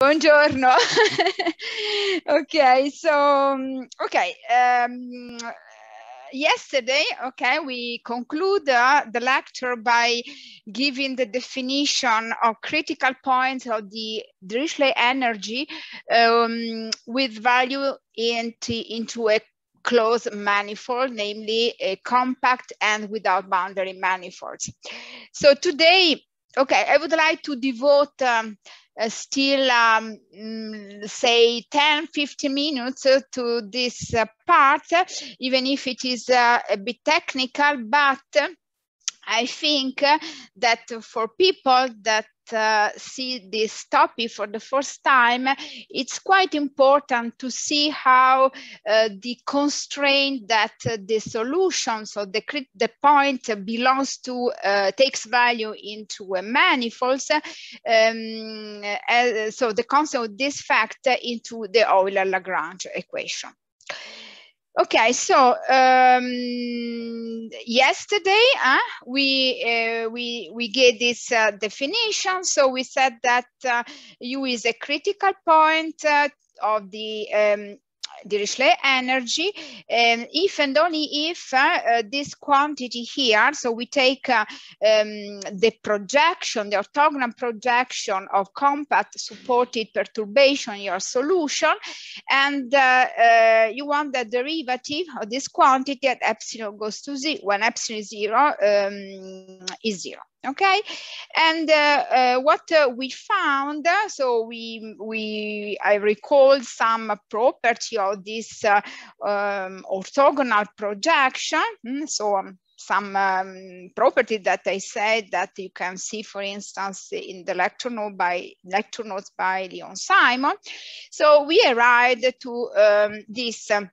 Buongiorno. okay, so um, okay, um, yesterday, okay, we conclude uh, the lecture by giving the definition of critical points of the Dirichlet energy um, with value into, into a closed manifold, namely a compact and without boundary manifolds. So today, okay, I would like to devote um, still um, mm, say 10 15 minutes uh, to this uh, part even if it is uh, a bit technical but I think that for people that uh, see this topic for the first time, it's quite important to see how uh, the constraint that uh, the solution, so the, the point belongs to, uh, takes value into a manifold. Um, uh, so the concept of this fact into the Euler-Lagrange equation. Okay, so um, yesterday uh, we uh, we we gave this uh, definition. So we said that uh, U is a critical point uh, of the um, Dirichlet energy, and if and only if uh, uh, this quantity here, so we take uh, um, the projection, the orthogonal projection of compact supported perturbation, your solution, and you want the derivative of this quantity at epsilon goes to zero, when epsilon is zero, um, is zero okay and uh, uh, what uh, we found uh, so we we i recall some property of this uh, um, orthogonal projection mm, so um, some um, property that I said that you can see, for instance, in the lecture note by lecture notes by Leon Simon. So we arrived to um, this um,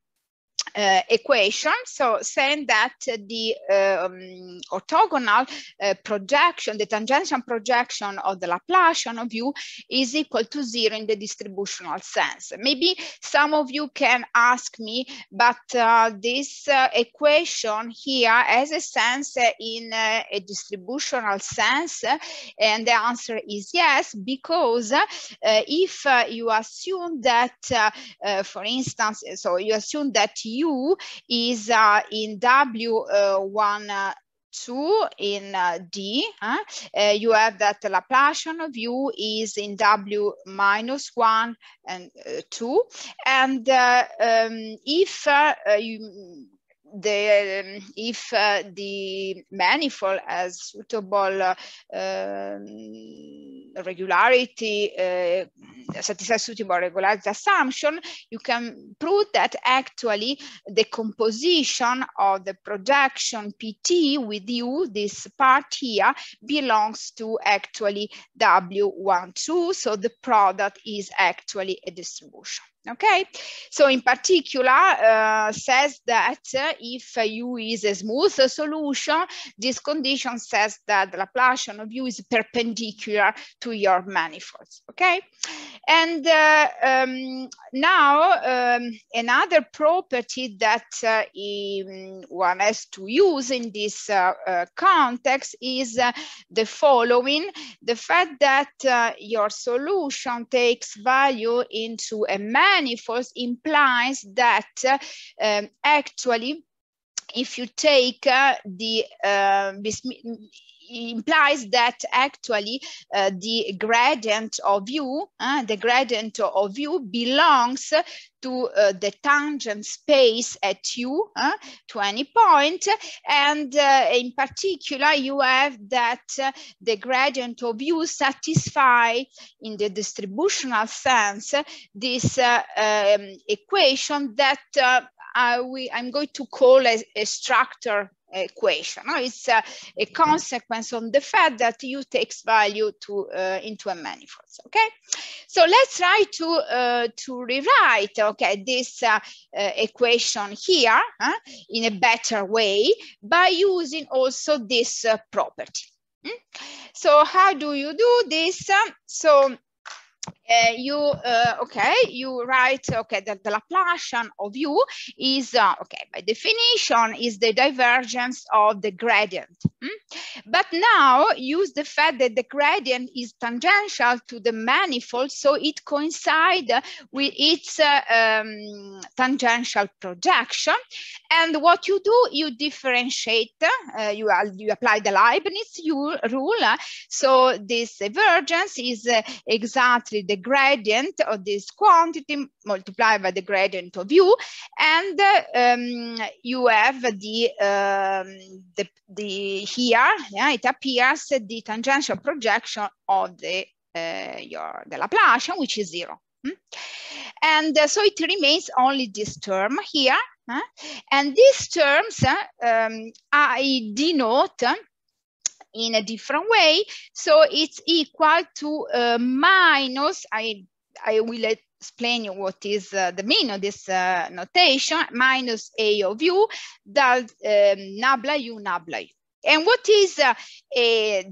uh, equation. So saying that the um, orthogonal uh, projection, the tangential projection of the Laplacian of u is equal to zero in the distributional sense. Maybe some of you can ask me, but uh, this uh, equation here has a sense in a distributional sense, and the answer is yes, because if you assume that, for instance, so you assume that U is uh, in W1 uh, 2 in uh, D. Uh, you have that Laplacian of U is in W minus 1 and uh, 2. And uh, um, if you the um, if uh, the manifold has suitable uh, um, regularity, uh, satisfies suitable regularity assumption, you can prove that actually the composition of the projection PT with U, this part here, belongs to actually W12. So the product is actually a distribution. Okay, so in particular uh, says that uh, if uh, U is a smooth solution, this condition says that the Laplacian of U is perpendicular to your manifolds. Okay, and uh, um, now um, another property that uh, one has to use in this uh, context is the following: the fact that your solution takes value into a manifold manifolds implies that um, actually if you take uh, the uh, implies that actually uh, the gradient of u, uh, the gradient of u belongs to uh, the tangent space at u, uh, to any point, and uh, in particular you have that uh, the gradient of u satisfy in the distributional sense this um, equation that we, I'm going to call a, a structure equation. No? It's uh, a consequence on the fact that u takes value to uh, into a manifold. Okay, so let's try to uh, to rewrite okay this uh, equation here in a better way by using also this property. Hmm? So how do you do this? so uh, you uh, okay you write okay that the laplacian of u is uh, okay by definition is the divergence of the gradient hmm? but now use the fact that the gradient is tangential to the manifold so it coincides with its uh, um, tangential projection and what you do you differentiate uh, you, you apply the leibniz rule so this divergence is uh, exactly the gradient of this quantity multiplied by the gradient of u, and um, you have the, um, the, the here, yeah, it appears the tangential projection of the uh, your the Laplacian, which is zero. Hmm? And uh, so it remains only this term here. And these terms uh, um, I denote in a different way. So it's equal to uh, minus, I, I will explain you what is uh, the meaning of this uh, notation, minus A of u, that um, nabla u nabla u. And what is uh,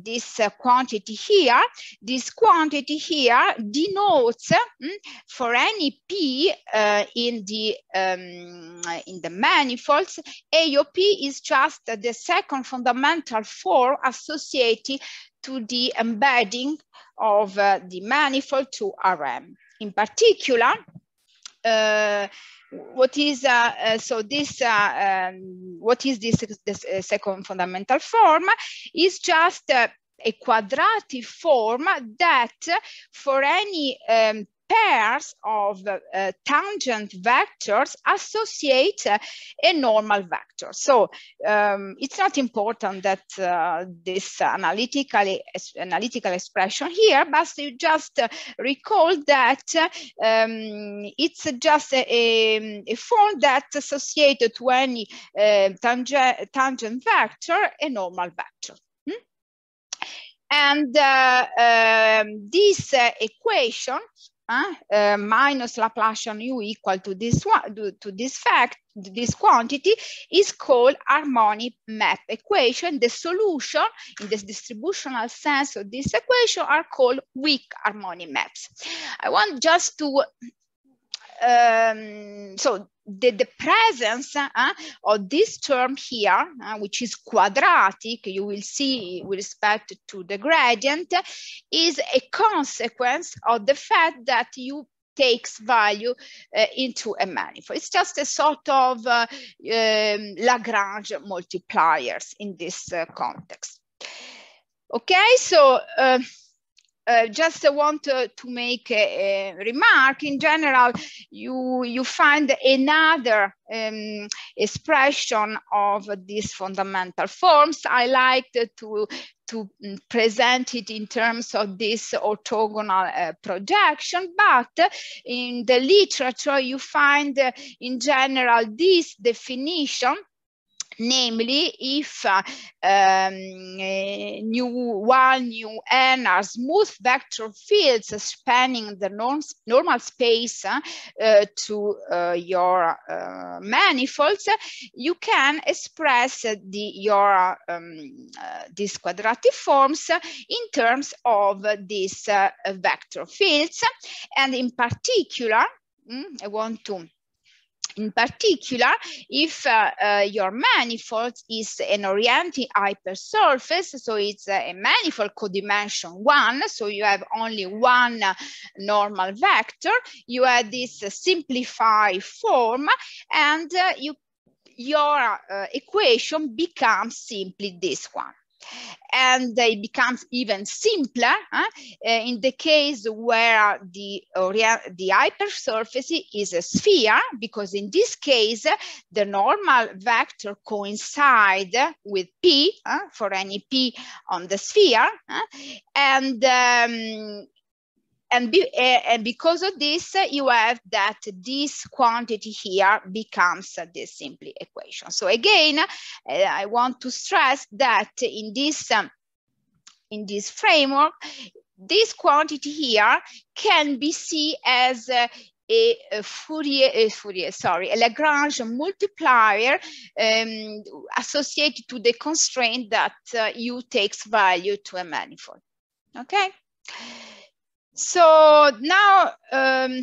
this uh, quantity here? This quantity here denotes mm, for any p uh, in the um, in the manifolds, A of p is just the second fundamental form associated to the embedding of uh, the manifold to Rm. In particular, uh, what is uh, uh, so this uh, um, what is this, this second fundamental form is just a quadratic form that for any um, pairs of uh, tangent vectors associate uh, a normal vector. So um, it's not important that uh, this analytical, analytical expression here, but you just recall that um, it's just a, a, form that associated to any uh, tangent, tangent vector a normal vector. Hmm? And uh, um, this uh, equation uh, minus Laplacian u equal to this one to this fact this quantity is called harmonic map equation. The solution in this distributional sense of this equation are called weak harmonic maps. I want just to um, so the, the presence uh, of this term here, uh, which is quadratic, you will see with respect to the gradient, is a consequence of the fact that you takes value uh, into a manifold. It's just a sort of uh, um, Lagrange multipliers in this uh, context. Okay, so uh, just want to, to make a, a, remark. In general, you you find another um, expression of these fundamental forms. I like to to mm, present it in terms of this orthogonal uh, projection, but in the literature you find uh, in general this definition namely if uh, um, new one new n are smooth vector fields spanning the norm, normal space uh, uh, to uh, your uh, manifolds, you can express the your um, uh, these quadratic forms in terms of these vector fields, and in particular, mm, I want to in particular, if uh, uh, your manifold is an oriented hypersurface, so it's a manifold codimension one, so you have only one uh, normal vector, you have this simplified form and uh, you, your uh, equation becomes simply this one and it becomes even simpler huh? in the case where the, the hypersurface is a sphere, because in this case, the normal vector coincide with P uh, for any P on the sphere. Uh, and um, and, be, uh, and because of this, uh, you have that this quantity here becomes uh, this simply equation. So again, I want to stress that in this, um, in this framework, this quantity here can be seen as a, a Fourier, a Fourier, sorry, a Lagrange multiplier um, associated to the constraint that uh, U takes value to a manifold. Okay. So now, um,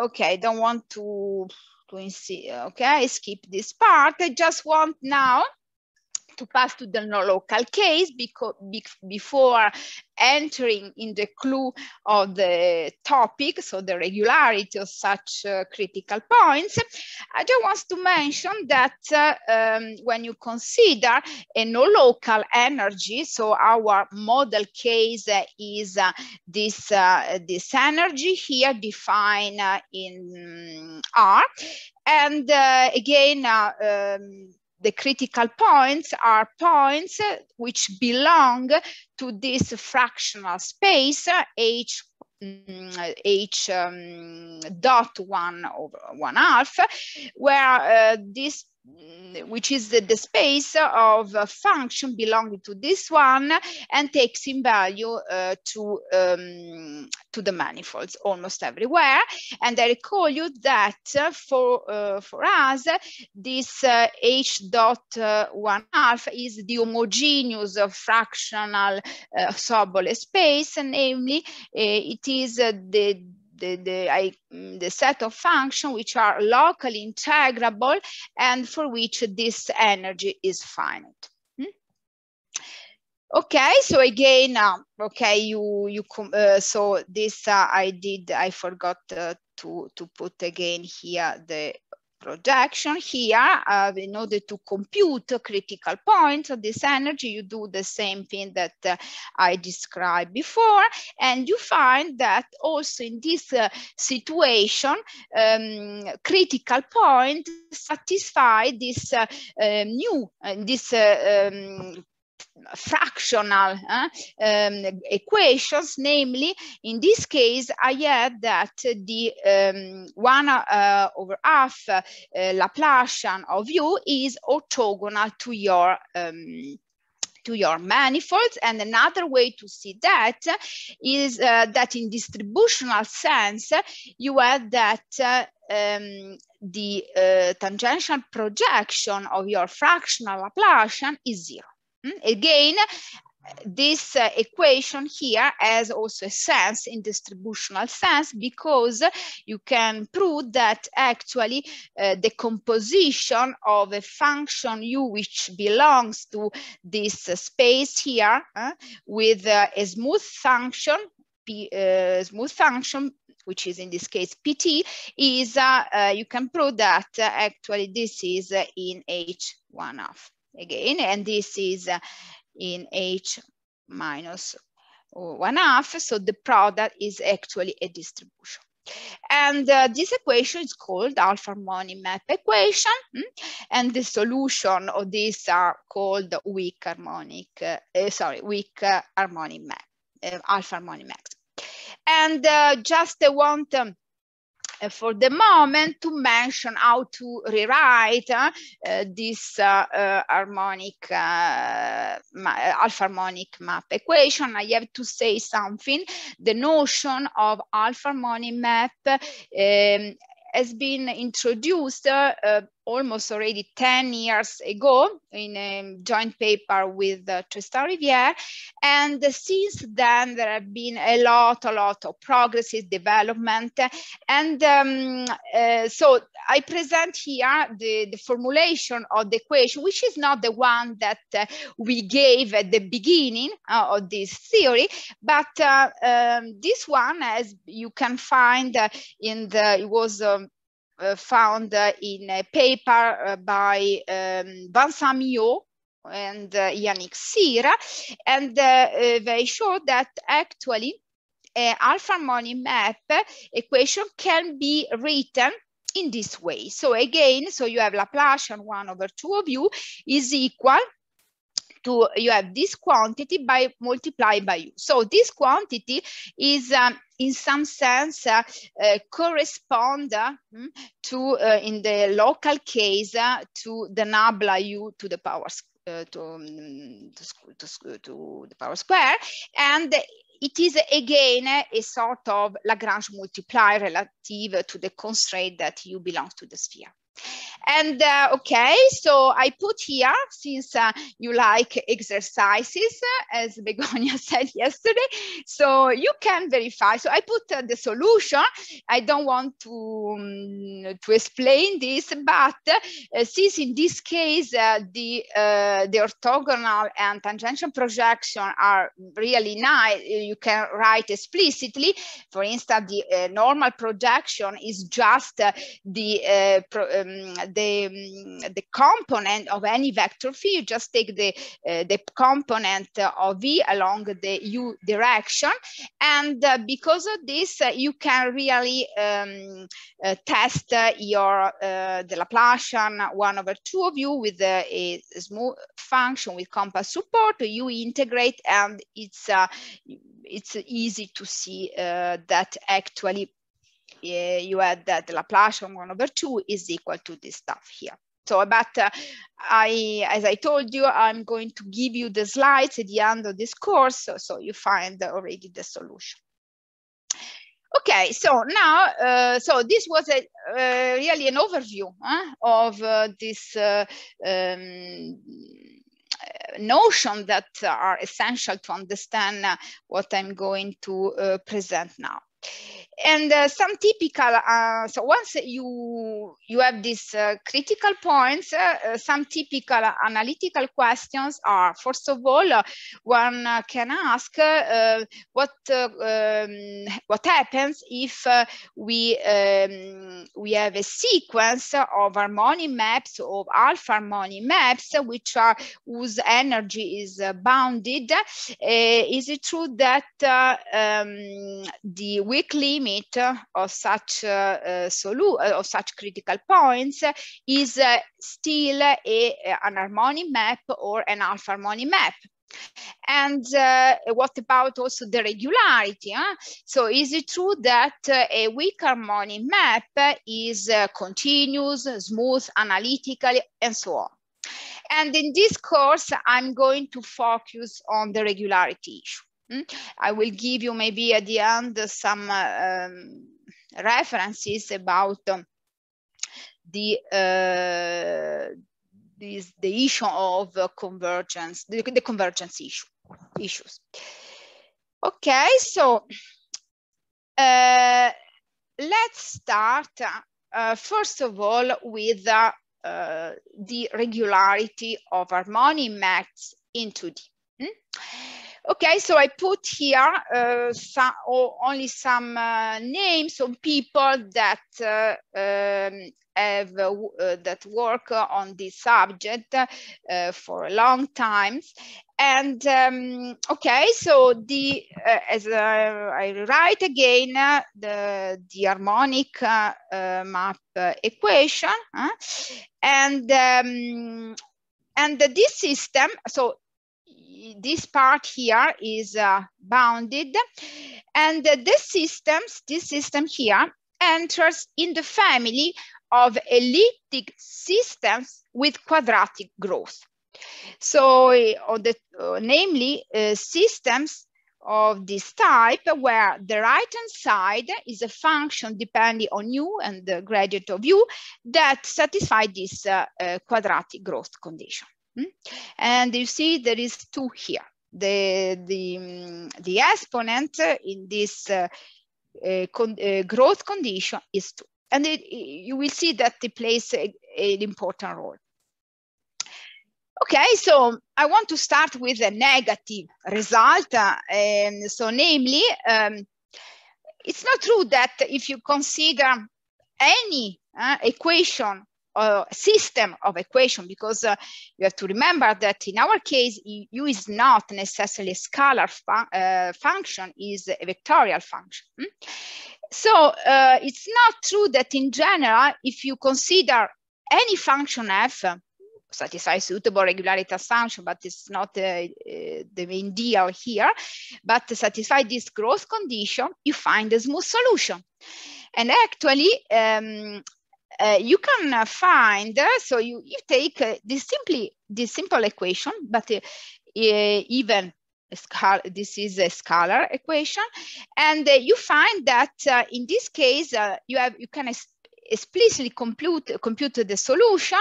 okay, don't want to, to insist, okay, skip this part. I just want now to pass to the no-local case because before entering in the clue of the topic, so the regularity of such uh, critical points, I just want to mention that uh, um, when you consider a no-local energy, so our model case is uh, this, uh, this energy here defined uh, in R, and uh, again, um, the critical points are points which belong to this fractional space h h um, dot one over one half, where uh, this Mm, which is the, the space of a function belonging to this one and takes in value uh, to, um, to the manifolds almost everywhere. And I recall you that uh, for, uh, for us, this uh, h dot uh, one half is the homogeneous fractional uh, space, and namely it is the the, the, I, mm, the set of functions which are locally integrable and for which this energy is finite. Hmm? Okay, so again, uh, okay, you you uh, so this uh, I did I forgot uh, to to put again here the projection here uh, in order to compute critical points of this energy you do the same thing that uh, I described before and you find that also in this uh, situation um, critical point satisfy this uh, um, new uh, this uh, um, fractional uh, um, equations, namely, in this case, I had that the um, one uh, over half uh, Laplacian of u is orthogonal to your um, to your manifolds. And another way to see that is uh, that in distributional sense, you have that uh, um, the uh, tangential projection of your fractional Laplacian is zero. Hmm? Again, this uh, equation here has also a sense in distributional sense because you can prove that actually uh, the composition of a function u which belongs to this uh, space here uh, with uh, a smooth function P, uh, smooth function which is in this case pt is you can prove that actually this is in h1 of again, and this is uh, in H minus one half. So the product is actually a distribution. And uh, this equation is called alpha harmonic map equation. Hmm? And the solution of this are called weak harmonic, uh, uh, sorry, weak harmonic map, uh, alpha harmonic maps. And uh, just I want um, uh, for the moment to mention how to rewrite uh, uh, this harmonic alpha harmonic map equation. I have to say something. The notion of alpha harmonic map um, has been introduced uh, almost already 10 years ago in a joint paper with uh, Tristan Rivière. And since then, there have been a lot, a lot of progresses, development. And um, uh, so I present here the, the formulation of the equation, which is not the one that uh, we gave at the beginning uh, of this theory, but uh, um, this one, as you can find uh, in the, it was um, found uh, in a paper uh, by um, Vincent and Yannick Sire, and they showed that actually alpha harmonic map equation can be written in this way. So again, so you have Laplacian 1 over 2 of u is equal to, you have this quantity by multiplied by u. So this quantity is um, in some sense uh, uh, correspond uh, to, uh, in the local case, uh, to the nabla u to the power uh, to, um, to, to, to, the power square. And it is again a sort of Lagrange multiplier relative to the constraint that u belongs to the sphere. And uh, okay, so I put here, since uh, you like exercises, uh, as Begonia said yesterday, so you can verify. So I put uh, the solution. I don't want to, um, to explain this, but uh, since in this case, uh, the, the orthogonal and tangential projection are really nice, you can write explicitly. For instance, the normal projection is just the, the, um, the component of any vector field, you just take the, uh, the component of V along the U direction. And uh, because of this, uh, you can really um, test your the Laplacian one over two of U with a, a smooth function with compass support, you integrate and it's it's easy to see that actually you add that Laplacian 1 over 2 is equal to this stuff here. So, but uh, I, as I told you, I'm going to give you the slides at the end of this course, so, so you find already the solution. Okay, so now, uh, so this was a uh, really an overview huh, of uh, this uh, um, notion that are essential to understand what I'm going to present now and uh, some typical uh, so once you you have these uh, critical points uh, uh, some typical analytical questions are first of all uh, one can ask what um, what happens if we um, we have a sequence of harmonic maps of alpha harmonic maps which are whose energy is bounded. Is it true that um, the weak limit of such uh, uh, solu uh, of such critical points is still a, an harmonic map or an alpha harmonic map. And uh, what about also the regularity? Huh? So is it true that uh, a weak harmonic map is uh, continuous, smooth, analytical, and so on? And in this course, I'm going to focus on the regularity issue. Hmm? I will give you maybe at the end some uh, um, references about um, the uh, this, the issue of uh, convergence, the, the, convergence issue issues. Okay, so uh, let's start uh, first of all with uh, the regularity of harmonic maps in 2D. Hmm? Okay, so I put here uh, some, only some uh, names of people that uh, um, have uh, uh, that work on this subject uh, for a long time. And um, okay, so the as I write again the the harmonic map equation, and um, and this system. So this part here is uh, bounded and this systems, this system here enters in the family of elliptic systems with quadratic growth. So uh, the, uh, namely uh, systems of this type where the right hand side is a function depending on u and the gradient of u that satisfy this uh, uh, quadratic growth condition. And you see there is two here. The, the, um, the exponent in this uh, uh, con uh, growth condition is two. And it, you will see that it plays an important role. Okay, so I want to start with a negative result. Uh, and so namely, um, it's not true that if you consider any uh, equation uh, system of equation because uh, you have to remember that in our case, u is not necessarily a scalar uh, function, is a vectorial function. Hmm? So uh, it's not true that in general, if you consider any function f, satisfy suitable regularity assumption, but it's not uh, uh, the main deal here, but to satisfy this growth condition, you find a smooth solution. And actually, um, uh, you can uh, find, uh, so you, you take this simply, this simple equation, but even this is a scalar equation and uh, you find that uh, in this case uh, you have you can explicitly compute, compute the solution.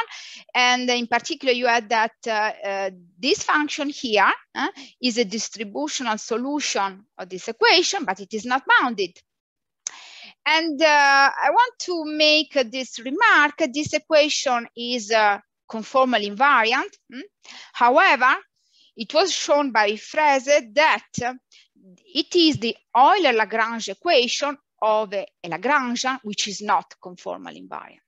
And in particular, you add that uh, uh, this function here uh, is a distributional solution of this equation, but it is not bounded. And uh, I want to make this remark, this equation is uh, conformally invariant. Hmm? However, it was shown by Frehse that it is the Euler-Lagrange equation of a, a Lagrangian, which is not conformally invariant.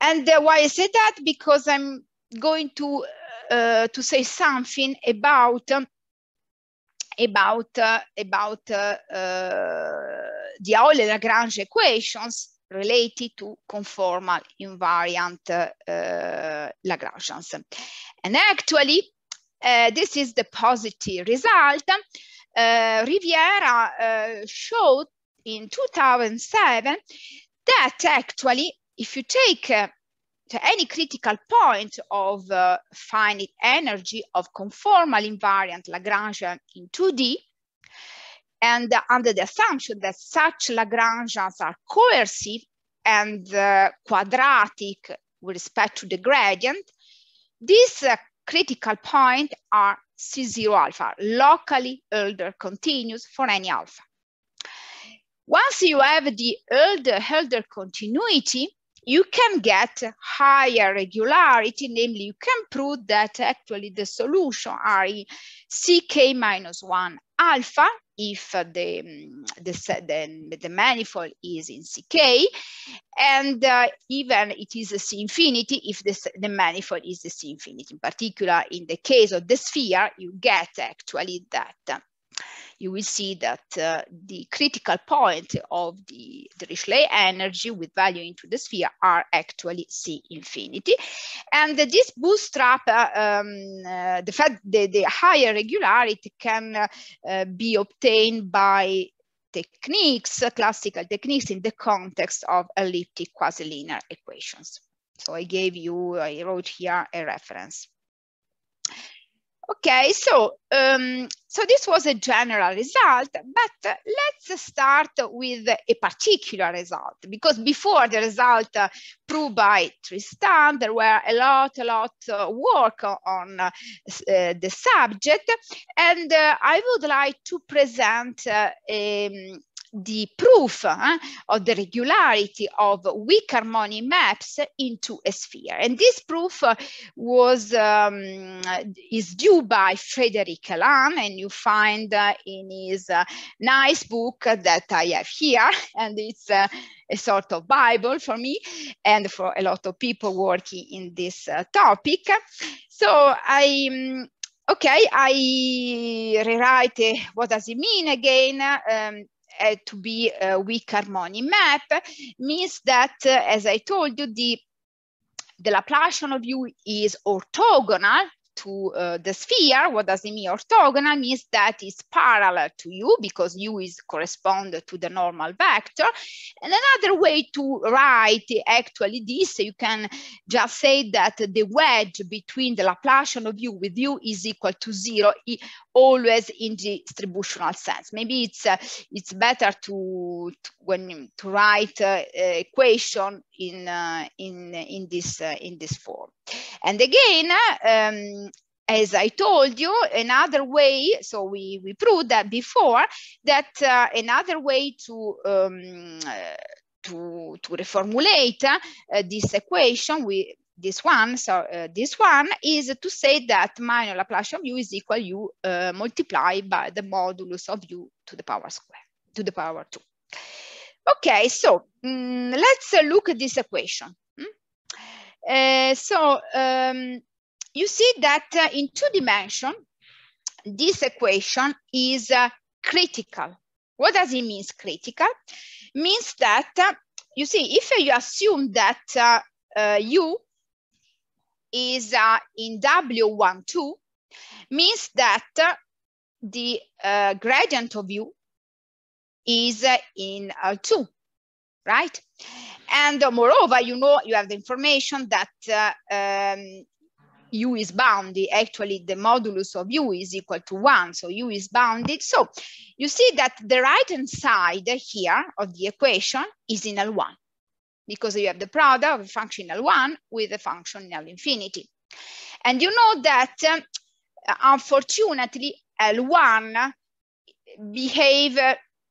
And uh, why I say that? Because I'm going to uh, to say something about um, about uh, about uh, uh, the Euler-Lagrange equations related to conformal invariant uh, Lagrangians. And actually, this is the positive result uh, Rivière uh, showed in 2007 that actually, if you take uh, any critical point of uh, finite energy of conformal invariant Lagrangian in 2D, and uh, under the assumption that such Lagrangians are coercive and uh, quadratic with respect to the gradient, these critical points are C0 alpha, locally Hölder continuous for any alpha. Once you have the Hölder continuity, you can get higher regularity, namely you can prove that actually the solution are ck minus one alpha if the, the, the, the manifold is in ck, and uh, even it is a C infinity if this, the manifold is the C infinity. In particular, in the case of the sphere, you get actually that you will see that uh, the critical point of the Dirichlet energy with value into the sphere are actually C infinity. And this bootstrap, uh, um, uh, the fact the, the higher regularity can uh, uh, be obtained by techniques, classical techniques in the context of elliptic quasi-linear equations. So I gave you, I wrote here a reference. Okay, so um, so this was a general result, but uh, let's start with a particular result because before the result uh, proved by Tristan, there were a lot, a lot of work on uh, the subject, and uh, I would like to present uh, um, the proof uh, of the regularity of weak harmonic maps into a sphere. And this proof uh, was um, is due by Frederic Hélein, and you find uh, in his uh, nice book that I have here, and it's uh, a sort of Bible for me and for a lot of people working in this topic. So I um, okay, I rewrite uh, what does it mean again. Um, to be a weak harmonic map means that, uh, as I told you, the, the Laplacian of u is orthogonal to uh, the sphere. What does it mean orthogonal? Means that it's parallel to u because u is correspond to the normal vector. And another way to write actually this, you can just say that the wedge between the Laplacian of u with u is equal to zero always in the distributional sense. Maybe it's uh, it's better to, to, when to write uh, equation in uh, in in this uh, in this form. And again, um, as I told you, another way, so we, we proved that before, that uh, another way to, um, uh, to, to reformulate uh, this equation, we, this one, so uh, this one is to say that minor Laplacian u is equal u uh, multiplied by the modulus of u to the power square, to the power two. Okay, so um, let's uh, look at this equation. Hmm? so um, you see that uh, in two dimension, this equation is uh, critical. What does it mean critical? Means that, uh, you see, if you assume that uh, uh, U is uh, in W12, means that the uh, gradient of U is uh, in uh, L2, right? And moreover, you know, you have the information that um, u is bounded. Actually, the modulus of u is equal to one, so u is bounded. So you see that the right-hand side here of the equation is in L1 because you have the product of a function L1 with a functional infinity. And you know that um, unfortunately L1 behave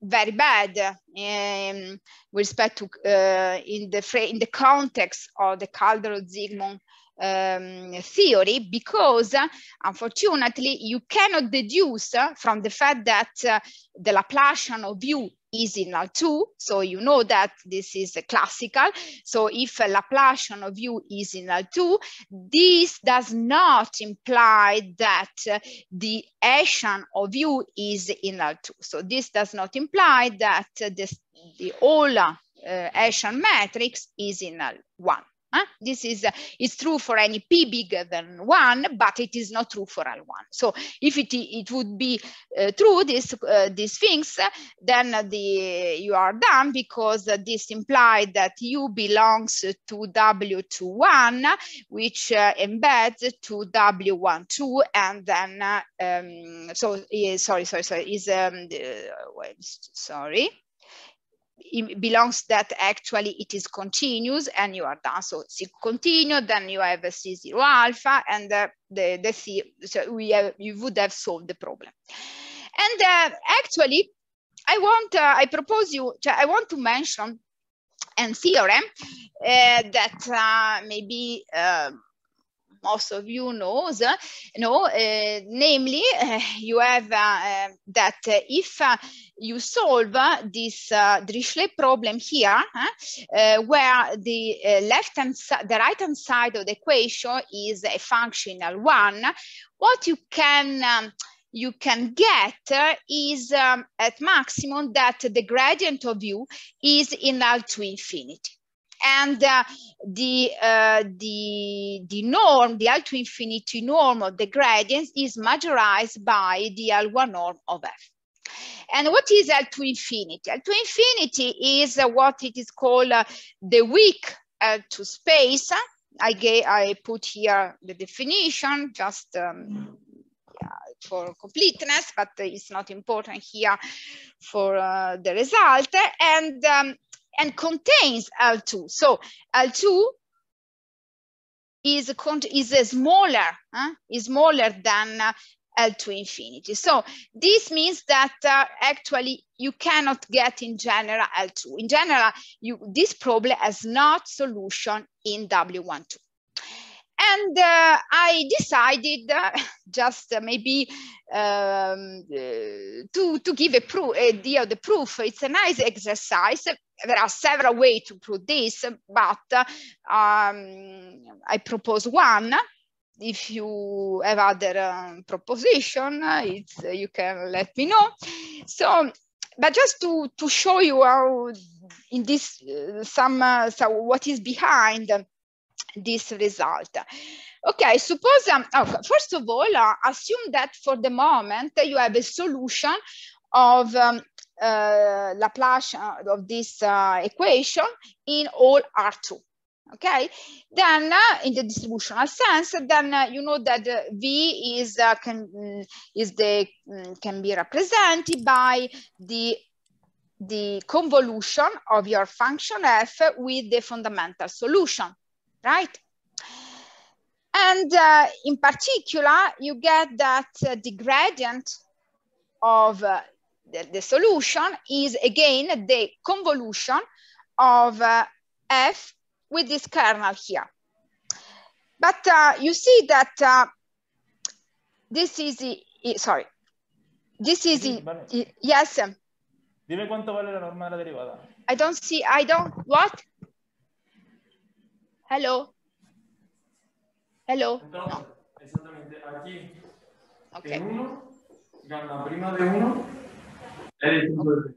very bad um, with respect to uh, in the in the context of the Calderón-Zygmund um, theory because uh, unfortunately you cannot deduce uh, from the fact that uh, the Laplacian of u is in L2, so you know that this is classical. So if a Laplacian of u is in L2, this does not imply that uh, the Hessian of u is in L2. So this does not imply that uh, this, the whole uh, Hessian matrix is in L1. Huh? This is uh, it's true for any p bigger than one, but it is not true for L1. So if it, it would be uh, true, this, uh, these things, then the, you are done because this implied that U belongs to W21, which uh, embeds to W12, and then, um, so, sorry, sorry, sorry, is, um, sorry belongs that actually it is continuous and you are done. So C continue, then you have a C0 alpha and uh, the, the C, so we have, you would have solved the problem. And uh, actually, I want, uh, I propose you, I want to mention a theorem uh, that uh, maybe um, most of you knows, know, uh, namely, uh, you have uh, that if you solve this Dirichlet problem here, where the left hand the right hand side of the equation is a functional one, what you can um, you can get uh, is um, at maximum that the gradient of u is in L to infinity and uh, the, uh, the, the norm, the L to infinity norm of the gradients is majorized by the L1 norm of F. And what is L to infinity? L to infinity is uh, what it is called uh, the weak L to space. I, gave, I put here the definition just um, for completeness, but it's not important here for uh, the result. And um, and contains L2. So L2 is, a, is a smaller, huh? is smaller than uh, L2 infinity. So this means that uh, actually you cannot get in general L2. In general, you, this problem has not solution in W12. And uh, I decided uh, just uh, maybe um, uh, to, to give a proof, idea of the proof. It's a nice exercise. There are several ways to prove this, but um, I propose one. If you have other um, proposition, it's, you can let me know. So, but just to, to show you how in this, uh, some, uh, so what is behind this result. Okay, suppose, um, okay, first of all, uh, assume that for the moment uh, you have a solution of um, uh, Laplace uh, of this uh, equation in all R2. Okay, then uh, in the distributional sense, then you know that V is can mm, is the mm, can be represented by the the convolution of your function f with the fundamental solution right? And uh, in particular, you get that uh, the gradient of uh, the, the, solution is again the convolution of uh, f with this kernel here. But uh, you see that uh, this is, the, sorry, this is, the, yes. Dime cuánto vale la norma de la derivada. I don't see, I don't, what? Hello. Hello. Entonces, exactamente aquí. Okay. En 1, gamma prima de 1 è il punto de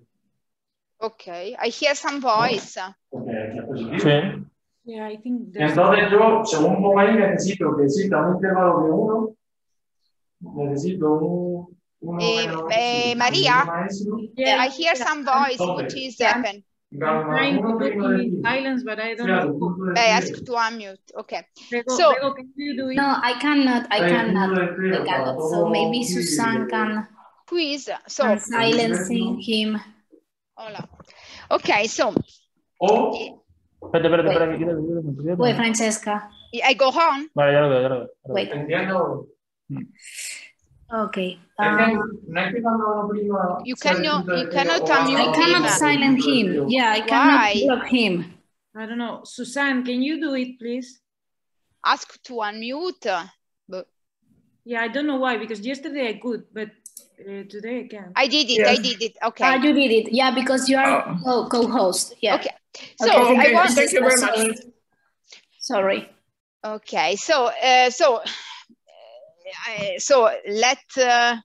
Okay, I hear some voice. Okay, sí. Yeah, I think Entonces yo, según pongo ahí, necesito que exista un intervalo de 1, necesito un... Uno eh, eh, Maria, yeah, I hear some voice. What is yeah. happening? trying to put in silence, but I don't know. I ask to unmute. Okay. So- Rego, can you do it? No, I cannot. I cannot. I cannot. So maybe Susan can Quiz. So, can silencing him. hola. Okay, so O Espérate, espérate, espérate. Wait, Francesca. I go home. Vale, ya lo veo, ya lo veo. Wait. entiendo. Okay. Um, no es que cuando uno prima You cannot- you cannot o unmute I cannot silence him. Yeah, I cannot Why? block him. I don't know. Susan, can you do it, please? Ask to unmute. But Yeah, I don't know why, because yesterday I could, but uh, today I can't. I did it. I did it. Ah, Okay. you did it. Yeah, because you are Oh. co- co-host. Yeah. Okay. So Okay, I Okay, want. thank you very much. Sorry. Okay. So uh, so uh, I- so let uh,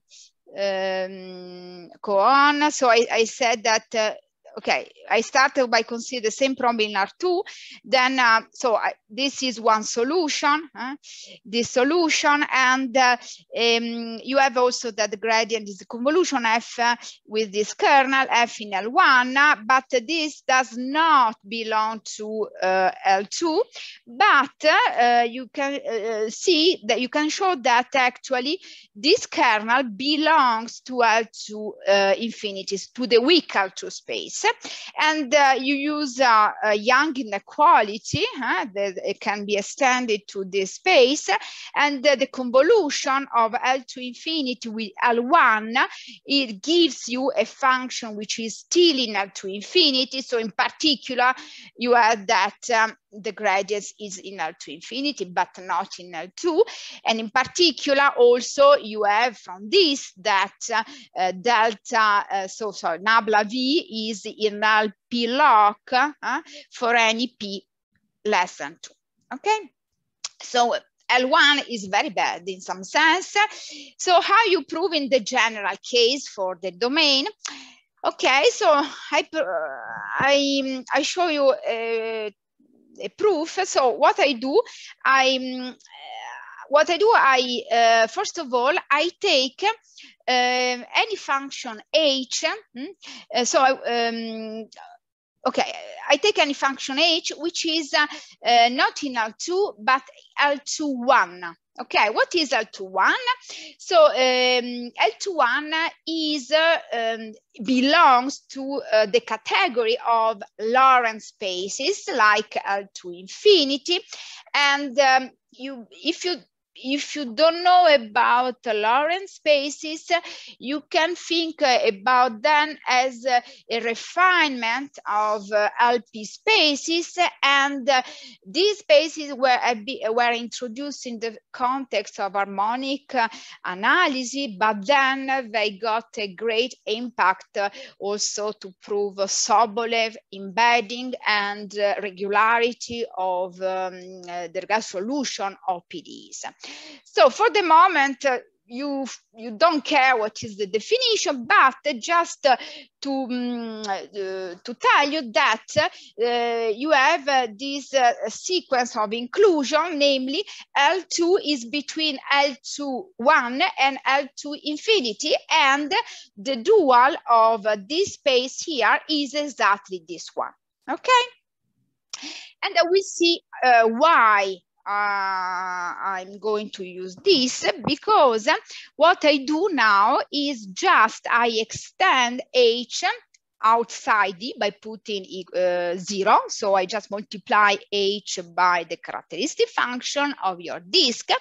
um, go on. So I, I said that. Okay, I started by considering the same problem in R2. Then, uh, so I, this is one solution, this solution, and uh, um, you have also that the gradient is a convolution f uh, with this kernel f in L1, uh, but this does not belong to uh, L2, but you can see that you can show that actually this kernel belongs to L2 uh, infinities, to the weak L2 space. And uh, you use uh, a Young inequality huh, that it can be extended to this space. And uh, the convolution of L2 infinity with L1, it gives you a function which is still in L2 infinity. So in particular, you have that um, the gradient is in L2 infinity, but not in L2. And in particular, also you have from this that uh, uh, delta, uh, so sorry, nabla V is in LP loc uh, for any P less than two, okay? So L1 is very bad in some sense. So how you prove in the general case for the domain? Okay, so I, I, I show you a, a proof. So what I do, I, uh, what I do, I, uh, first of all, I take uh, any function h, hmm, uh, so I, um, okay, I take any function h, which is uh, not in L2, but L21. Okay, what is L21? So um, L21 is um, belongs to uh, the category of Lorentz spaces like L2 infinity. And um, you, if you if you don't know about Lorentz spaces, you can think uh, about them as uh, a refinement of uh, LP spaces. And these spaces were, were introduced in the context of harmonic analysis, but then they got a great impact also to prove Sobolev embedding and regularity of um, the solution of PDEs. So for the moment, uh, you you don't care what is the definition, but just uh, to um, uh, to tell you that uh, you have uh, this uh, sequence of inclusion, namely L2 is between L2 1 and L2 infinity, and the dual of this space here is exactly this one. Okay, and we see why uh, I'm going to use this because what I do now is just I extend H outside D by putting uh, zero. So I just multiply H by the characteristic function of your disk.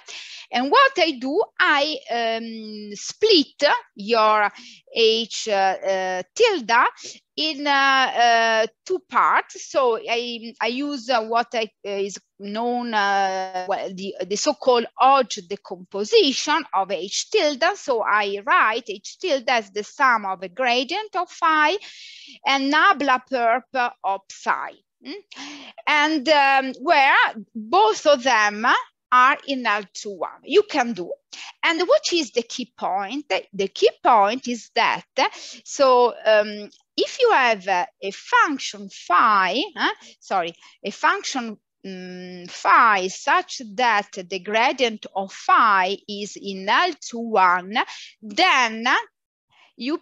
And what I do, I um, split your H uh, uh, tilde in uh, uh, two parts. So I, I use uh, what I, is known, well, the, the so-called Hodge decomposition of H tilde. So I write H tilde as the sum of a gradient of phi and nabla perp of psi. Mm? And um, where both of them are in L21. You can do. And what is the key point? The key point is that, so um, if you have a, a function phi, uh, sorry, a function um, phi such that the gradient of phi is in L21, then you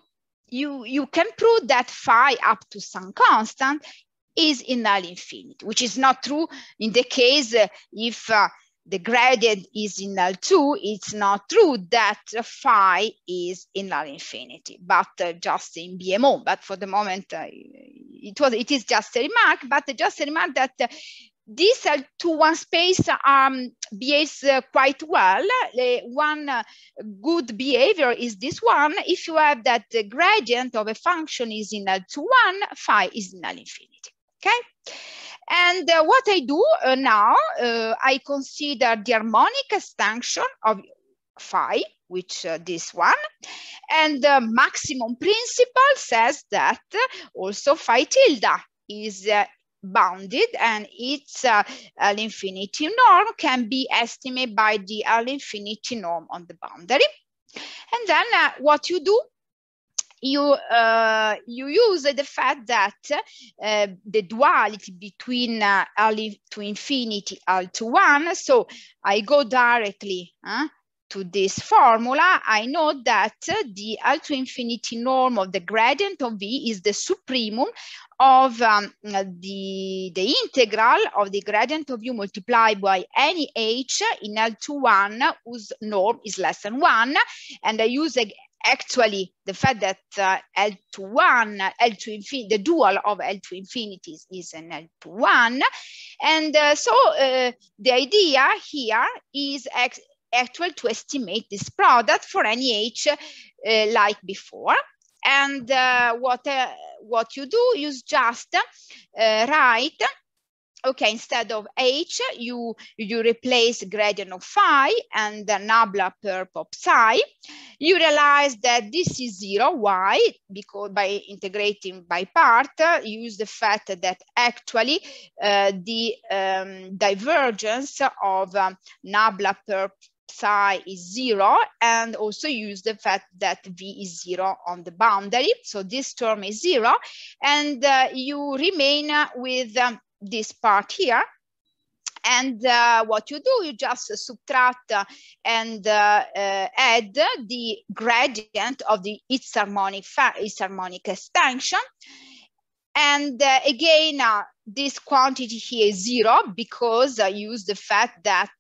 you, you can prove that phi up to some constant is in L infinity, which is not true in the case uh, if uh, the gradient is in L 2, it's not true that phi is in L infinity, but uh, just in BMO. But for the moment, uh, it was it is just a remark, but just a remark that uh, this L2-1 space um, behaves uh, quite well. Uh, one uh, good behavior is this one. If you have that the gradient of a function is in L2-1, phi is in L infinity, okay? And uh, what I do uh, now, uh, I consider the harmonic extension of phi, which uh, this one, and the maximum principle says that also phi tilde is uh, bounded and its uh, L infinity norm can be estimated by the L infinity norm on the boundary. And then uh, what you do you uh, you use the fact that uh, the duality between uh, L to infinity L to one. So I go directly to this formula. I know that the L to infinity norm of the gradient of V is the supremum of um, the, the integral of the gradient of u multiplied by any h in L to 1 whose norm is less than 1. And I use actually the fact that uh, L to 1, L to infinity, the dual of L to infinity is an L to 1. And uh, so uh, the idea here is actual to estimate this product for any H uh, like before. And uh, what, uh, what you do is just write okay, instead of h, you, you replace gradient of phi and the nabla perp of psi. You realize that this is zero. Why? Because by integrating by part, uh, use the fact that actually uh, the um, divergence of um, nabla perp psi is zero and also use the fact that v is zero on the boundary. So this term is zero and uh, you remain with um, this part here. And uh, what you do, you just uh, subtract uh, and uh, uh, add the gradient of the its harmonic, its harmonic extension. And uh, again, this quantity here is zero because I use the fact that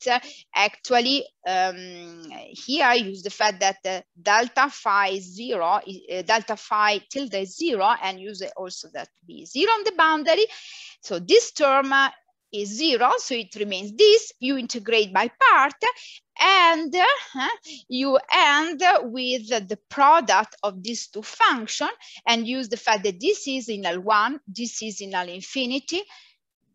actually um, here I use the fact that delta phi is zero, delta phi tilde is zero and use also that to be zero on the boundary. So this term uh, is zero, so it remains this. You integrate by part and uh, you end with the product of these two functions and use the fact that this is in L1, this is in L infinity.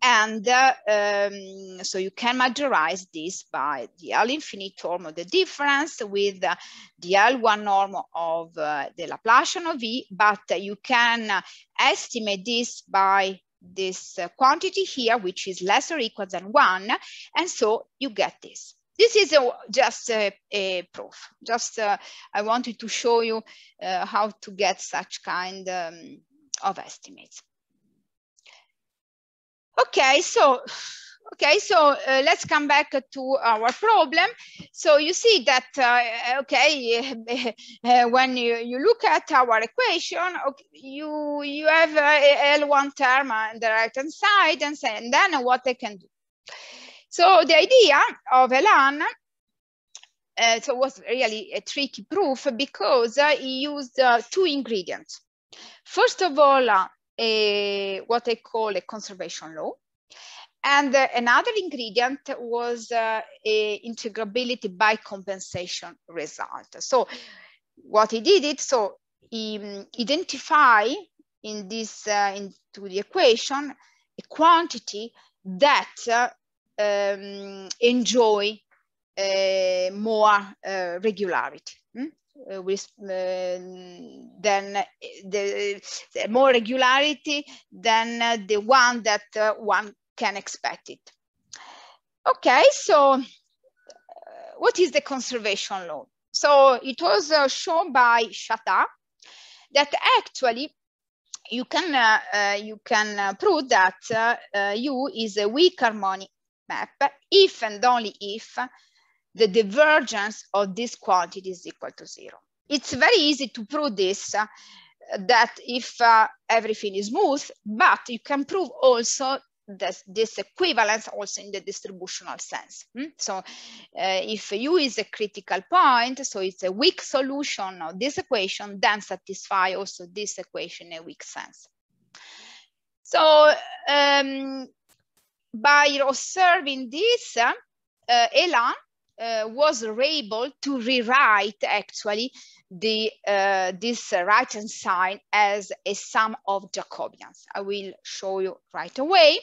And uh, um, so you can majorize this by the L infinite norm of the difference with uh, the L1 norm of uh, the Laplacian of V, but you can estimate this by this uh, quantity here, which is less or equal than one. And so you get this. This is a, just a, a, proof. Just uh, I wanted to show you uh, how to get such kind um, of estimates. Okay, so Okay, so uh, let's come back to our problem. So you see that, uh, okay, uh, when you, you look at our equation, okay, you, you have a L1 term on the right hand side and, say, and then what they can do. So the idea of Hélein uh, so was really a tricky proof because uh, he used uh, two ingredients. First of all, a, what I call a conservation law. And uh, another ingredient was uh, integrability by compensation result. So what he did it, so he um, identify in this, uh, into the equation, a quantity that uh, um, enjoy uh, more uh, regularity. Hmm? Uh, with uh, then the, the, more regularity than uh, the one that uh, one can expect it. Okay, so uh, what is the conservation law? So it was uh, shown by Shatah that actually you can uh, uh you can uh, prove that uh, U is a weak harmonic map if and only if the divergence of this quantity is equal to zero. It's very easy to prove this that if everything is smooth, but you can prove also this, this equivalence also in the distributional sense. Hmm? So uh, if U is a critical point, so it's a weak solution of this equation, then satisfy also this equation in a weak sense. So um, by observing this, uh, Hélein uh, was able to rewrite actually the uh, this right hand side as a sum of Jacobians. I will show you right away.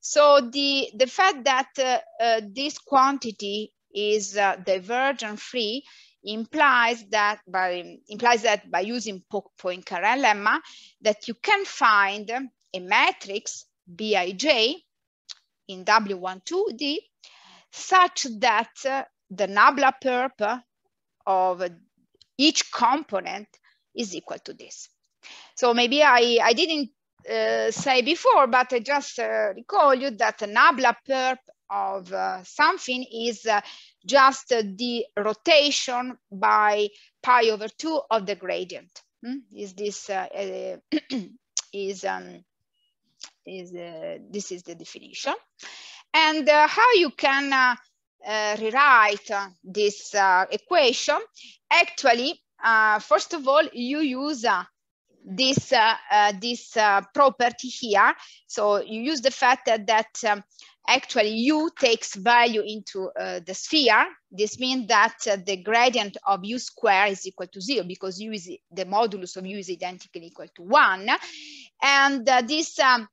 So the, the fact that uh, uh, this quantity is uh, divergent free implies that by implies that by using Poincare lemma that you can find a matrix Bij in W12D such that uh, the nabla perp of each component is equal to this. So maybe I, I didn't uh, say before, but I just uh, recall you that the nabla perp of uh, something is uh, just the rotation by pi over 2 of the gradient. Hmm? Is this uh, is um, is this is the definition, and how you can rewrite this equation? Actually, first of all, you use this uh, uh, this uh, property here. So you use the fact that, that um, actually u takes value into uh, the sphere. This means that uh, the gradient of u square is equal to zero because u is the modulus of u is identically equal to one. And uh, this um,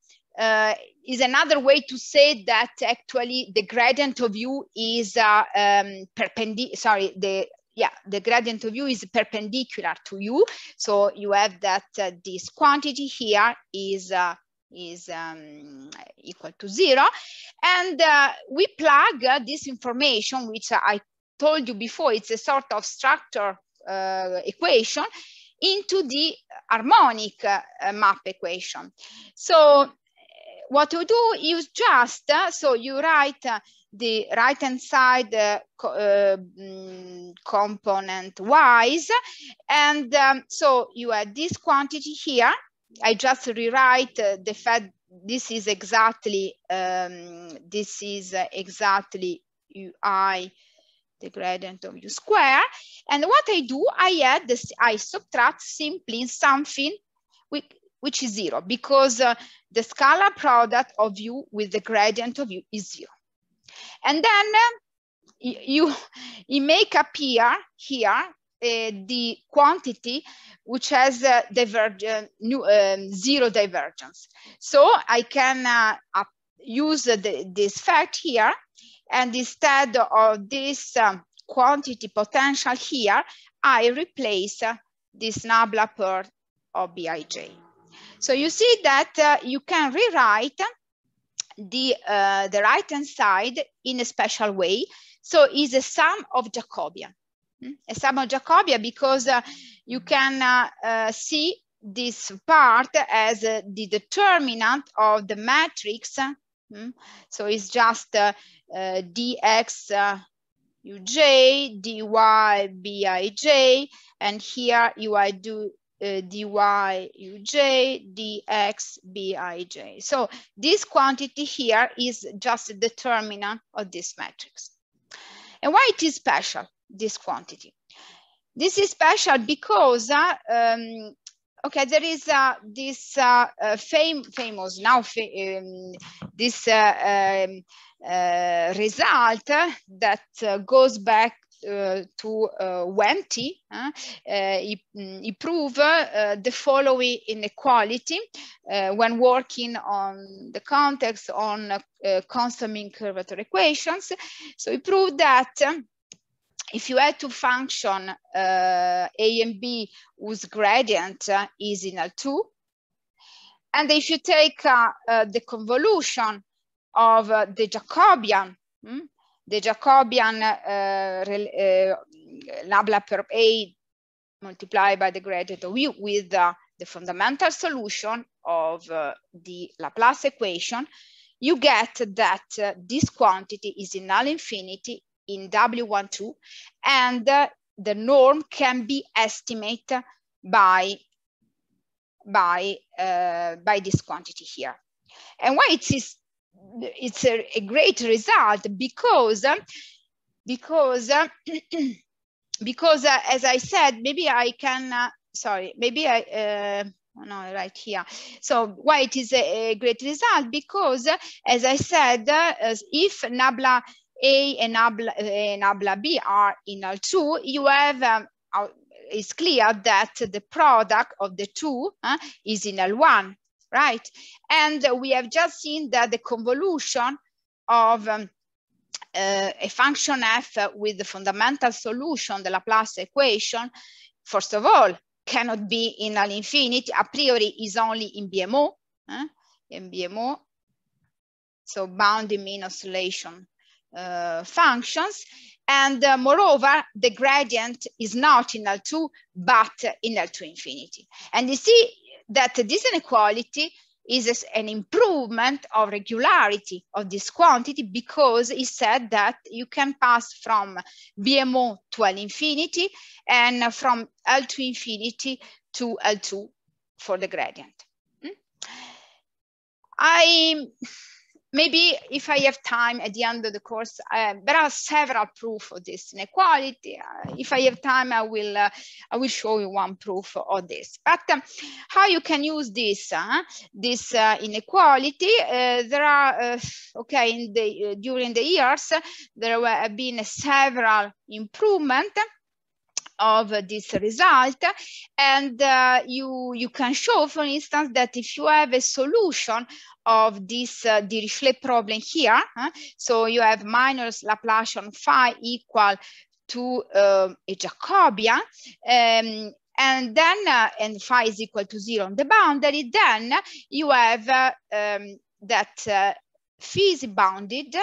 is another way to say that actually the gradient of u is um, perpendicular, sorry, the yeah, the gradient of u is perpendicular to u. So you have that uh, this quantity here is uh, is um, equal to zero. And uh, we plug uh, this information, which I told you before, it's a sort of structure uh, equation into the harmonic uh, map equation. So what you do is just, so you write the right hand side uh, co uh, mm, component wise. And um, so you have this quantity here. I just rewrite uh, the fact this is exactly, um, this is uh, exactly ui the gradient of u square. And what I do, I add this, I subtract simply something which, which is zero because uh, the scalar product of u with the gradient of u is zero. And then uh, you, you make appear here uh, the quantity which has uh, divergent, new, um, zero divergence. So I can uh, use the, this fact here and instead of this um, quantity potential here, I replace uh, this nabla per of Bij. So you see that uh, you can rewrite the, uh, the right-hand side in a special way. So is a sum of Jacobian. Hmm? A sum of Jacobian because uh, you can uh, uh see this part as uh, the determinant of the matrix. Hmm? So it's just dx uj, dy bij, and here you ui do uh, dy uj dx. So this quantity here is just a determinant of this matrix. And why it is special, this quantity? This is special because, uh, um, okay, there is uh, this uh, uh fame, famous now, um, this uh, um, result that goes back to uh, Wente, uh, he, he proved the following inequality when working on the context on constant mean curvature equations. So he proved that if you had to function uh, A and B whose gradient uh, is in L2, and if you take uh, the convolution of the Jacobian, hmm, the Jacobian uh, uh, nabla per A multiplied by the gradient of U with uh, the fundamental solution of uh, the Laplace equation, you get that uh, this quantity is in L infinity in W12 and the norm can be estimated by by, uh, by this quantity here. And why it is it's a, a great result because because because uh, as I said, maybe I can uh, sorry, maybe I uh, no right here. So why it is a, a great result because as I said, uh, if nabla A and nabla, uh, nabla B are in L2, you have um, it's clear that the product of the two uh, is in L1 right? And we have just seen that the convolution of um, uh, a function f with the fundamental solution, the Laplace equation, first of all, cannot be in L infinity, a priori is only in BMO, eh? in BMO, so bounding mean oscillation uh, functions. And uh, moreover, the gradient is not in L2, but in L2 infinity. And you see, that this inequality is an improvement of regularity of this quantity because it said that you can pass from BMO to L infinity and from L to infinity to L2 for the gradient. Hmm? I maybe if I have time at the end of the course, uh, there are several proof of this inequality. Uh, if I have time, I will uh, I will show you one proof of this. But um, how you can use this uh, this uh, inequality? Uh, there are okay in the during the years there have been several improvement of this result. And uh, you, you can show, for instance, that if you have a solution of this uh, Dirichlet problem here, huh? so you have minus Laplacian phi equal to uh, a Jacobian, um, and then uh, and phi is equal to zero on the boundary, then you have uh, um, that uh, phi is bounded,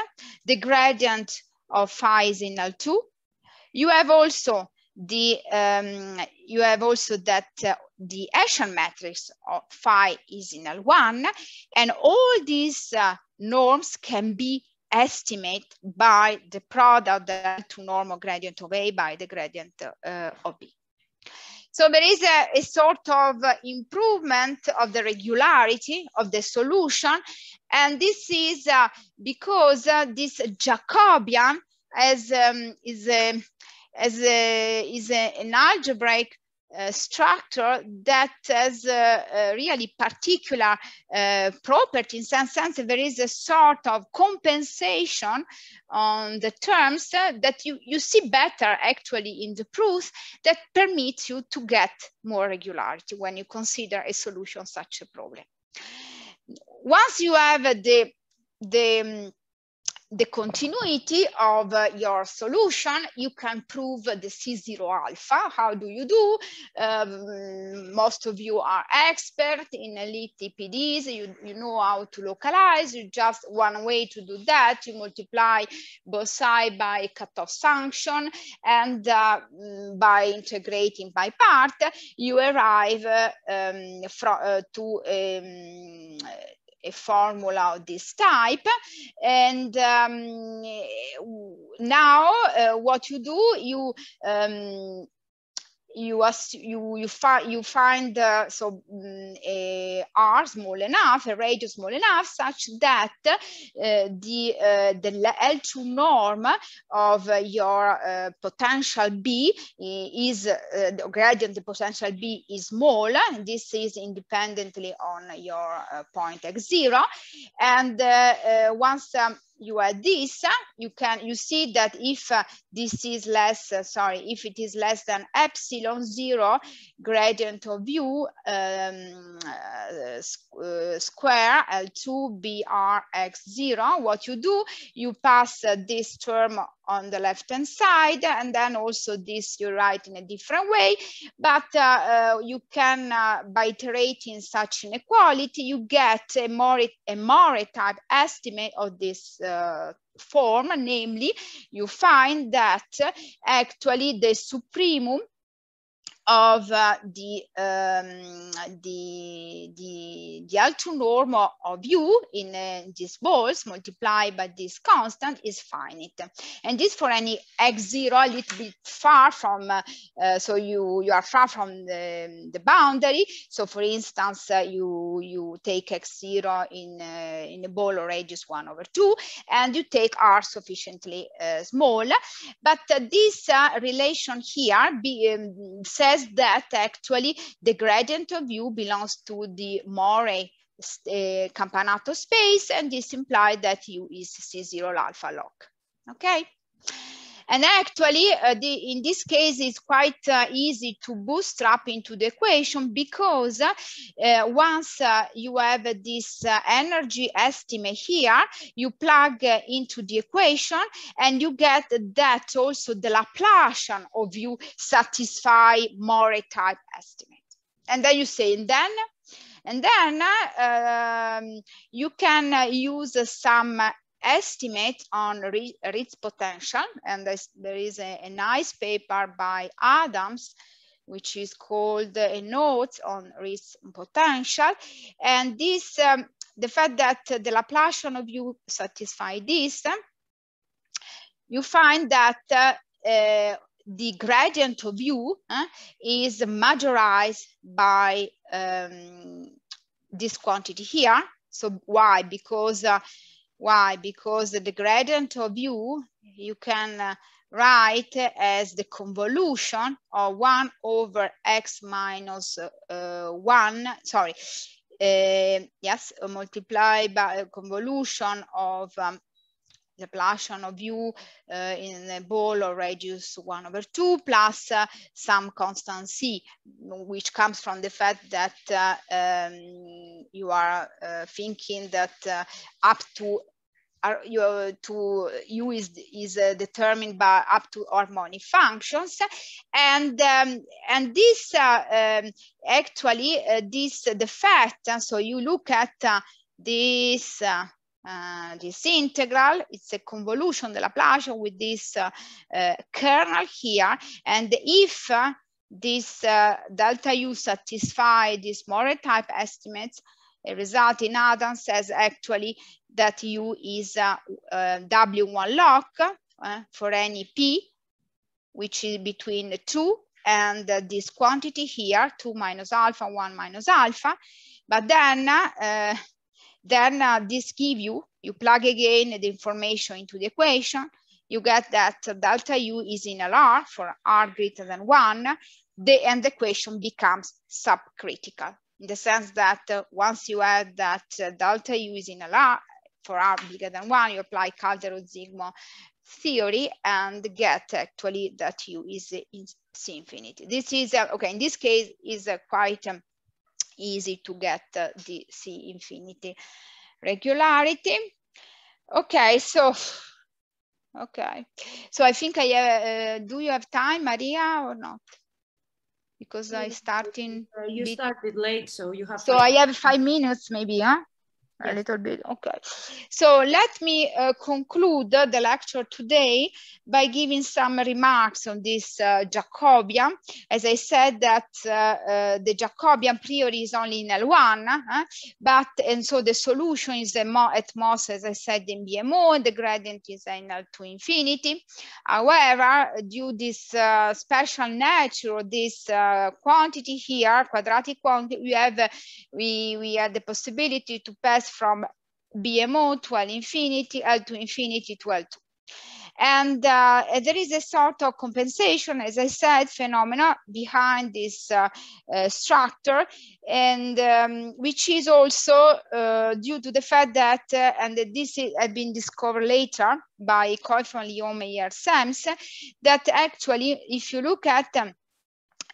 the gradient of phi is in L2. You have also the um, you have also that uh, the Hessian matrix of phi is in L1 and all these uh, norms can be estimated by the product to normal gradient of A by the gradient uh, of B. So there is a, a sort of improvement of the regularity of the solution. And this is uh, because uh, this Jacobian as, um, is a as a, is a, an algebraic uh, structure that has a, really particular uh, property. In some sense, there is a sort of compensation on the terms uh, that you, you see better actually in the proof that permits you to get more regularity when you consider a solution such a problem. Once you have the, the um, the continuity of uh, your solution, you can prove the C0 alpha. How do you do? Um, most of you are expert in elliptic PDEs. You, you know how to localize. You just one way to do that. You multiply both sides by cutoff function and uh, mm, by integrating by part, you arrive um, uh, to um, a formula of this type. And um, now uh, what you do, you um, you you you find you find uh, so um, a r small enough, a radius small enough, such that uh, the uh, the L2 norm of your uh, potential B is uh, the gradient the potential B is small. This is independently on your uh, point x zero, and once um, you add this, you can you see that if uh, this is less, uh, sorry, if it is less than epsilon zero, gradient of u um, uh, uh square L2 BRX0, what you do, you pass uh, this term on the left hand side and then also this you write in a different way. But uh, uh, you can uh, by iterating such inequality you get a more a more type estimate of this uh, form. Namely you find that actually the supremum of uh, the, um, the, the, the L2 norm of u in uh, these balls multiplied by this constant is finite. And this for any x0 a little bit far from, uh, uh, so you, you are far from the, the boundary. So for instance, uh, you, you take x0 in, uh, in a ball or radius 1 over 2, and you take r sufficiently small. But this relation here be, um, says that actually the gradient of u belongs to the Morrey uh, Campanato space, and this implies that u is C0 alpha log. Okay. And actually, uh, the, in this case, it's quite uh, easy to bootstrap into the equation because uh, once uh, you have this uh, energy estimate here, you plug uh, into the equation and you get that also the Laplacian of you satisfy Morrey type estimate. And then you say, and then and then um, you can use some estimate on Riesz potential. And there is a, a, nice paper by Adams, which is called a note on Riesz potential. And this, um, the fact that the Laplacian of u satisfy this, you find that uh, uh, the gradient of u uh, is majorized by um, this quantity here. So why? Because uh, why? Because the gradient of u you can uh, write as the convolution of 1 over x minus uh, 1, sorry, uh, yes, multiply by a convolution of um, the Laplacian of u uh, in a ball or radius 1 over 2 plus uh, some constant c, which comes from the fact that uh, um, you are uh, thinking that uh, up to are you to u is is uh, determined by up to harmonic functions. And um, and this uh, um, actually uh, this the fact so you look at this uh, this integral. It's a convolution the Laplacian with this uh, uh, kernel here. And if uh, this uh, delta u satisfy this Morrey type estimates, a result in Adam says actually that u is W1 loc for any p, which is between the two and this quantity here, 2 minus alpha, 1 minus alpha. But then then uh, this give you, you plug again the information into the equation, you get that delta U is in LR for R greater than one, the, and the equation becomes subcritical in the sense that uh, once you add that uh, delta U is in LR for R bigger than one, you apply Calderón-Zygmund theory and get actually that U is in C infinity. This is, uh, okay, in this case is quite um, easy to get uh, the C infinity regularity. Okay, so, okay. So I think I have, uh, do you have time, Maria, or not? Because I start in... Uh, you started late, so you have... So I have five minutes maybe, huh? A little bit. Okay. So let me uh, conclude the lecture today by giving some remarks on this uh, Jacobian. As I said that uh, uh the Jacobian priori is only in L1, but and so the solution is at most, as I said, in BMO, and the gradient is in L2 infinity. However, due this uh, special nature of this uh, quantity here, quadratic quantity, we have we we have the possibility to pass from BMO to L infinity, L to infinity to L2. And uh, there is a sort of compensation, as I said, phenomena behind this uh, uh, structure, and um, which is also uh, due to the fact that, uh, and this has been discovered later by Coifman, Lions, Meyer, Semmes, that actually, if you look at um,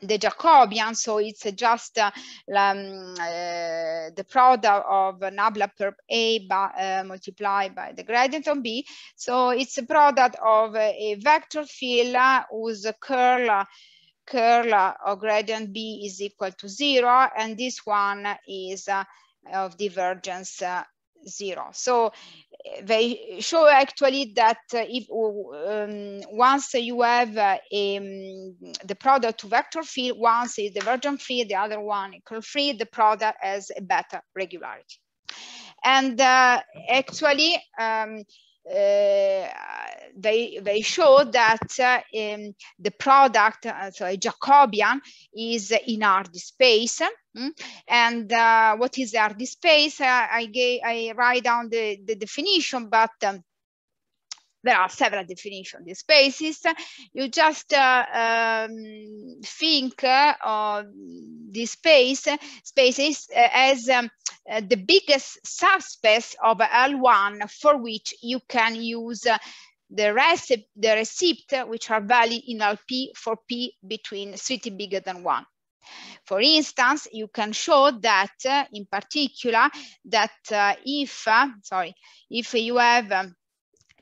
the Jacobian, so it's just uh, um, uh, the product of nabla per A by, uh, multiplied by the gradient of B. So it's a product of a vector field whose curl curl of gradient B is equal to zero, and this one is uh, of divergence uh, zero. So they show actually that if um, once you have uh, um, the product to vector field, once is divergent free, the other one equal free, the product has a better regularity. And uh, actually, um, they they show that um, the product, uh, so a Jacobian, is in Hardy space. Mm? And uh, what is the Hardy space? I gave, I write down the, the definition, but um, there are several definitions of spaces. You just uh, um, think uh, of this space spaces uh, as um, uh, the biggest subspace of L1 for which you can use uh, the receipt, the receipt which are valid in LP for P between 3 bigger than 1. For instance, you can show that uh, in particular that if, sorry, if you have um,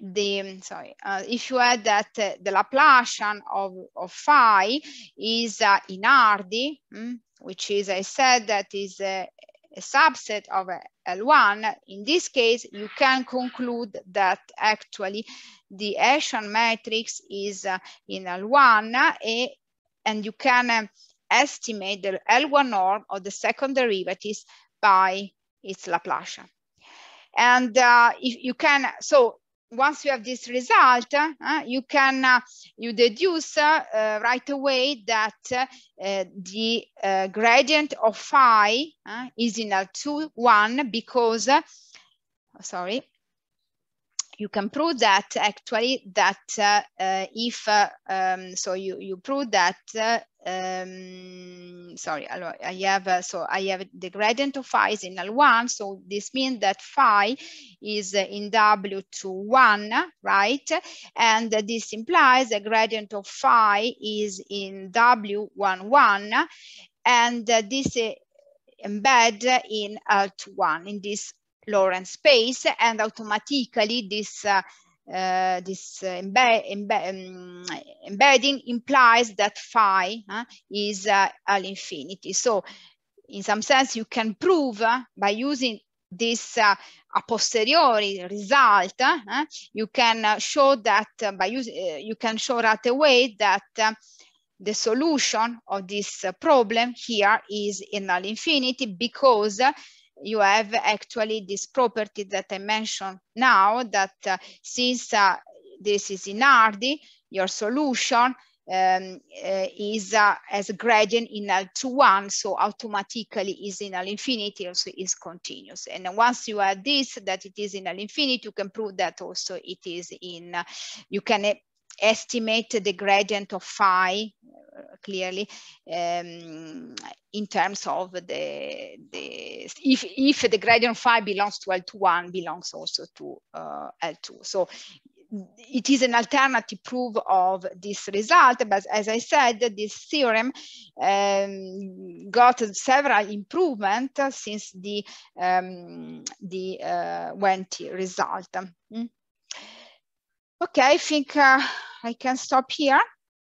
the sorry uh, if you add that uh, the Laplacian of, of phi is uh, in Hardy, mm, which is I said that is a subset of L1, in this case you can conclude that actually the Hessian matrix is uh, in L1 a, and you can um, estimate the L1 norm of the second derivatives by its Laplacian. And uh, if you can, so once you have this result, uh, you can uh, you deduce uh, right away that uh, the uh, gradient of phi uh, is in L2 1 because sorry you can prove that actually that uh, uh, if uh, um, so you you prove that uh, um, sorry I have so I have the gradient of phi is in L1 so this means that phi is in W to 1 right? And this implies the gradient of phi is in W 1 1 and this embed in L2 1 in this Lorentz space and automatically this uh, uh, this uh, um, embedding implies that phi uh, is uh, infinity. So in some sense, you can prove uh, by using this a posteriori result, you can show that by using, you can show right away that the solution of this problem here is in L infinity because you have actually this property that I mentioned now that uh, since uh, this is in Hardy, your solution um, uh, is uh, as a gradient in L to one, so automatically is in L infinity, also is continuous. And once you add this, that it is in L infinity, you can prove that also it is in, uh, you can estimate the gradient of phi clearly um, in terms of the, the if, if the gradient phi belongs to L2-1 belongs also to uh, L2. So it is an alternative proof of this result, but as I said, this theorem um, got several improvements since the um, the uh, Wente result. Mm. Okay, I think uh, I can stop here.